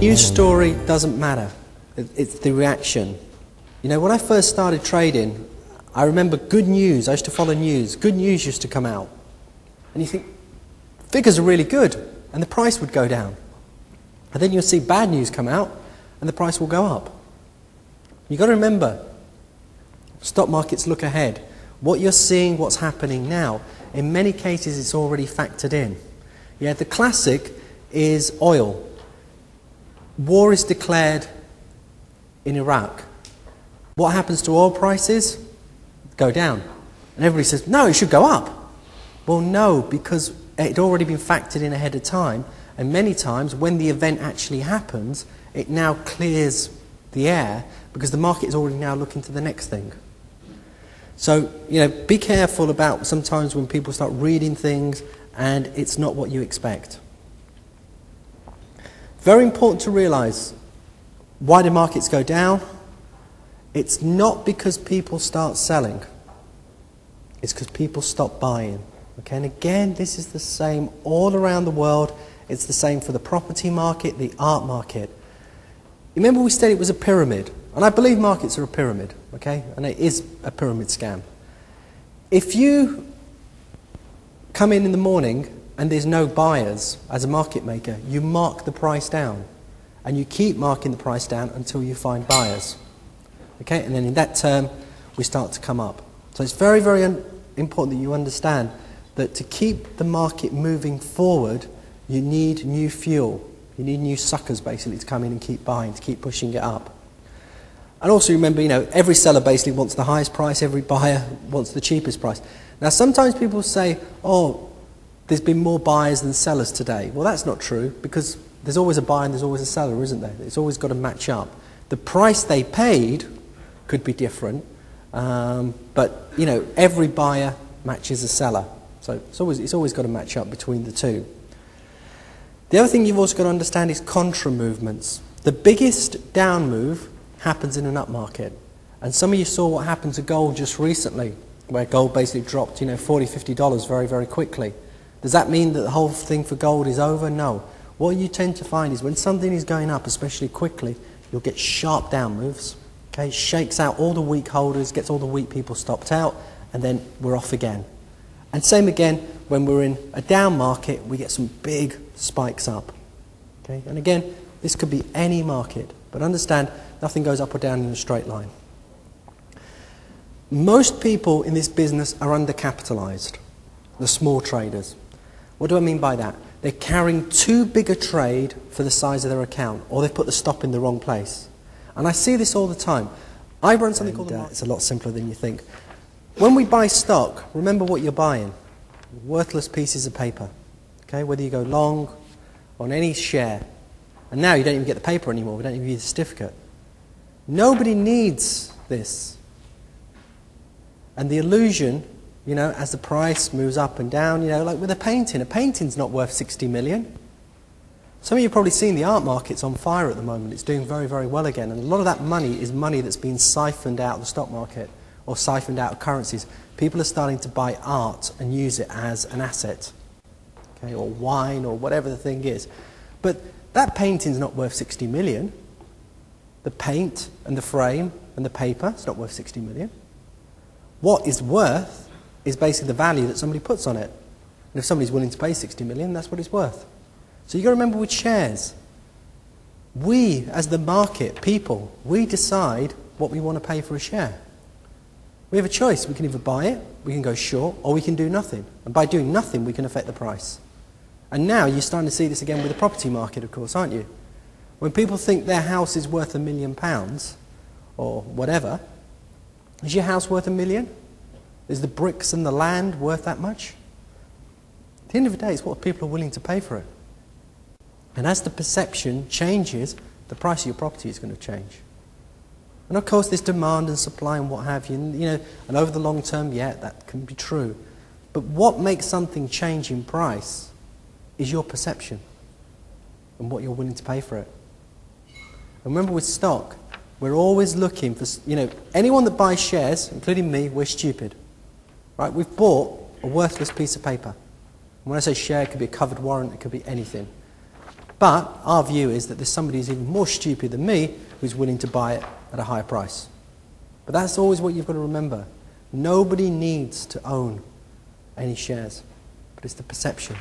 news story doesn't matter. It's the reaction. You know, when I first started trading, I remember good news. I used to follow news. Good news used to come out. And you think, figures are really good, and the price would go down. And then you'll see bad news come out, and the price will go up. You've got to remember, stock markets look ahead. What you're seeing, what's happening now, in many cases it's already factored in. Yeah, the classic is oil. War is declared in Iraq. What happens to oil prices? Go down. And everybody says, no, it should go up. Well, no, because it had already been factored in ahead of time. And many times, when the event actually happens, it now clears the air because the market is already now looking to the next thing. So, you know, be careful about sometimes when people start reading things and it's not what you expect. Very important to realize why do markets go down? It's not because people start selling. It's because people stop buying. Okay, and again, this is the same all around the world. It's the same for the property market, the art market. Remember we said it was a pyramid. And I believe markets are a pyramid, okay? And it is a pyramid scam. If you come in in the morning and there's no buyers as a market maker, you mark the price down. And you keep marking the price down until you find buyers. Okay? And then in that term, we start to come up. So it's very, very important that you understand that to keep the market moving forward, you need new fuel. You need new suckers basically to come in and keep buying, to keep pushing it up. And also remember, you know, every seller basically wants the highest price, every buyer wants the cheapest price. Now, sometimes people say, oh, there's been more buyers than sellers today. Well, that's not true because there's always a buyer and there's always a seller, isn't there? It's always got to match up. The price they paid could be different, um, but, you know, every buyer matches a seller. So it's always, it's always got to match up between the two. The other thing you've also got to understand is contra movements. The biggest down move happens in an up market. And some of you saw what happened to gold just recently, where gold basically dropped, you know, $40, $50 very, very quickly. Does that mean that the whole thing for gold is over? No. What you tend to find is when something is going up, especially quickly, you'll get sharp down moves. Okay, shakes out all the weak holders, gets all the weak people stopped out, and then we're off again. And same again when we're in a down market, we get some big spikes up. Okay, and again, this could be any market, but understand Nothing goes up or down in a straight line. Most people in this business are undercapitalized, the small traders. What do I mean by that? They're carrying too big a trade for the size of their account, or they've put the stop in the wrong place. And I see this all the time. I run something and, called uh, It's a lot simpler than you think. When we buy stock, remember what you're buying. Worthless pieces of paper. Okay, whether you go long on any share. And now you don't even get the paper anymore. We don't even use the certificate. Nobody needs this. And the illusion, you know, as the price moves up and down, you know, like with a painting, a painting's not worth 60 million. Some of you have probably seen the art market's on fire at the moment. It's doing very, very well again. And a lot of that money is money that's been siphoned out of the stock market or siphoned out of currencies. People are starting to buy art and use it as an asset, okay, or wine or whatever the thing is. But that painting's not worth 60 million. The paint and the frame and the paper, it's not worth 60 million. What is worth is basically the value that somebody puts on it. And if somebody's willing to pay 60 million, that's what it's worth. So you've got to remember with shares, we, as the market, people, we decide what we want to pay for a share. We have a choice. We can either buy it, we can go short, or we can do nothing. And by doing nothing, we can affect the price. And now you're starting to see this again with the property market, of course, aren't you? When people think their house is worth a million pounds, or whatever, is your house worth a million? Is the bricks and the land worth that much? At the end of the day, it's what people are willing to pay for it. And as the perception changes, the price of your property is going to change. And of course, there's demand and supply and what have you. And, you know, and over the long term, yeah, that can be true. But what makes something change in price is your perception and what you're willing to pay for it. And remember with stock, we're always looking for, you know, anyone that buys shares, including me, we're stupid. Right? We've bought a worthless piece of paper. And when I say share, it could be a covered warrant, it could be anything. But our view is that there's somebody who's even more stupid than me who's willing to buy it at a higher price. But that's always what you've got to remember. Nobody needs to own any shares, but it's the perception.